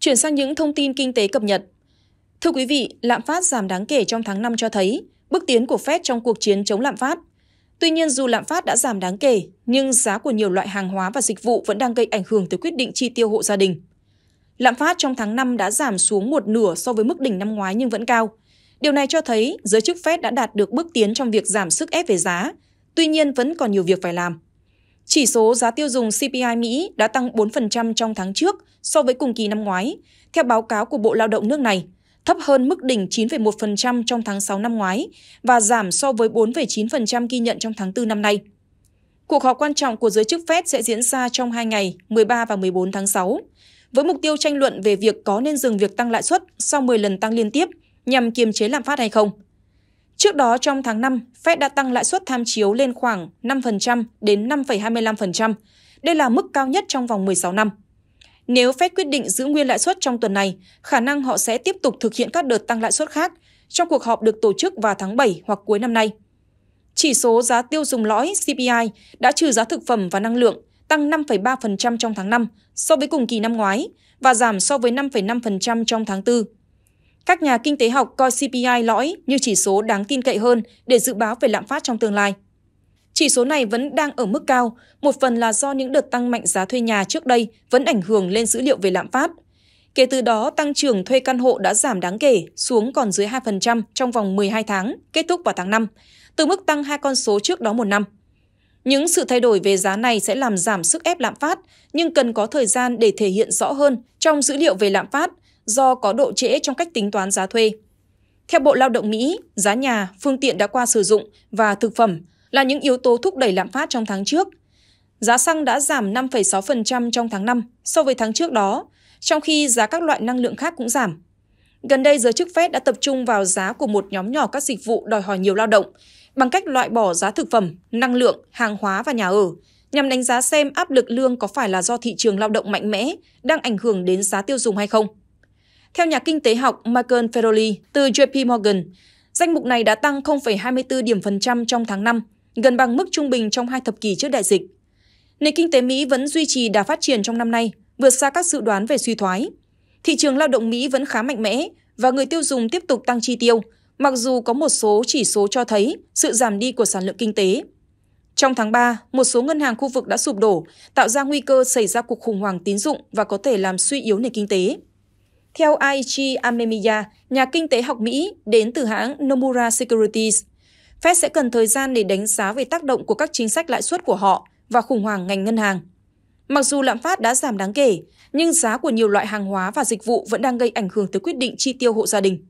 Chuyển sang những thông tin kinh tế cập nhật. Thưa quý vị, lạm phát giảm đáng kể trong tháng 5 cho thấy bước tiến của Fed trong cuộc chiến chống lạm phát. Tuy nhiên dù lạm phát đã giảm đáng kể, nhưng giá của nhiều loại hàng hóa và dịch vụ vẫn đang gây ảnh hưởng tới quyết định chi tiêu hộ gia đình. Lạm phát trong tháng 5 đã giảm xuống một nửa so với mức đỉnh năm ngoái nhưng vẫn cao. Điều này cho thấy giới chức Fed đã đạt được bước tiến trong việc giảm sức ép về giá, tuy nhiên vẫn còn nhiều việc phải làm. Chỉ số giá tiêu dùng CPI Mỹ đã tăng 4% trong tháng trước so với cùng kỳ năm ngoái, theo báo cáo của Bộ Lao động nước này, thấp hơn mức đỉnh 9,1% trong tháng 6 năm ngoái và giảm so với 4,9% ghi nhận trong tháng 4 năm nay. Cuộc họp quan trọng của giới chức Fed sẽ diễn ra trong hai ngày 13 và 14 tháng 6, với mục tiêu tranh luận về việc có nên dừng việc tăng lãi suất sau 10 lần tăng liên tiếp nhằm kiềm chế lạm phát hay không. Trước đó trong tháng 5, Fed đã tăng lãi suất tham chiếu lên khoảng 5% đến 5,25%. Đây là mức cao nhất trong vòng 16 năm. Nếu Fed quyết định giữ nguyên lãi suất trong tuần này, khả năng họ sẽ tiếp tục thực hiện các đợt tăng lãi suất khác trong cuộc họp được tổ chức vào tháng 7 hoặc cuối năm nay. Chỉ số giá tiêu dùng lõi CPI đã trừ giá thực phẩm và năng lượng tăng 5,3% trong tháng 5 so với cùng kỳ năm ngoái và giảm so với 5,5% trong tháng 4. Các nhà kinh tế học coi CPI lõi như chỉ số đáng tin cậy hơn để dự báo về lạm phát trong tương lai. Chỉ số này vẫn đang ở mức cao, một phần là do những đợt tăng mạnh giá thuê nhà trước đây vẫn ảnh hưởng lên dữ liệu về lạm phát. Kể từ đó, tăng trưởng thuê căn hộ đã giảm đáng kể xuống còn dưới 2% trong vòng 12 tháng, kết thúc vào tháng 5, từ mức tăng hai con số trước đó một năm. Những sự thay đổi về giá này sẽ làm giảm sức ép lạm phát, nhưng cần có thời gian để thể hiện rõ hơn trong dữ liệu về lạm phát do có độ trễ trong cách tính toán giá thuê. Theo Bộ Lao động Mỹ, giá nhà, phương tiện đã qua sử dụng và thực phẩm là những yếu tố thúc đẩy lạm phát trong tháng trước. Giá xăng đã giảm 5,6% trong tháng 5 so với tháng trước đó, trong khi giá các loại năng lượng khác cũng giảm. Gần đây, giới chức Fed đã tập trung vào giá của một nhóm nhỏ các dịch vụ đòi hỏi nhiều lao động bằng cách loại bỏ giá thực phẩm, năng lượng, hàng hóa và nhà ở, nhằm đánh giá xem áp lực lương có phải là do thị trường lao động mạnh mẽ đang ảnh hưởng đến giá tiêu dùng hay không. Theo nhà kinh tế học Michael Ferroli từ JP Morgan, danh mục này đã tăng 0,24 điểm phần trăm trong tháng 5, gần bằng mức trung bình trong hai thập kỷ trước đại dịch. Nền kinh tế Mỹ vẫn duy trì đà phát triển trong năm nay, vượt xa các dự đoán về suy thoái. Thị trường lao động Mỹ vẫn khá mạnh mẽ và người tiêu dùng tiếp tục tăng chi tiêu, mặc dù có một số chỉ số cho thấy sự giảm đi của sản lượng kinh tế. Trong tháng 3, một số ngân hàng khu vực đã sụp đổ, tạo ra nguy cơ xảy ra cuộc khủng hoảng tín dụng và có thể làm suy yếu nền kinh tế. Theo Aichi Amemiya, nhà kinh tế học Mỹ đến từ hãng Nomura Securities, Fed sẽ cần thời gian để đánh giá về tác động của các chính sách lãi suất của họ và khủng hoảng ngành ngân hàng. Mặc dù lạm phát đã giảm đáng kể, nhưng giá của nhiều loại hàng hóa và dịch vụ vẫn đang gây ảnh hưởng tới quyết định chi tiêu hộ gia đình.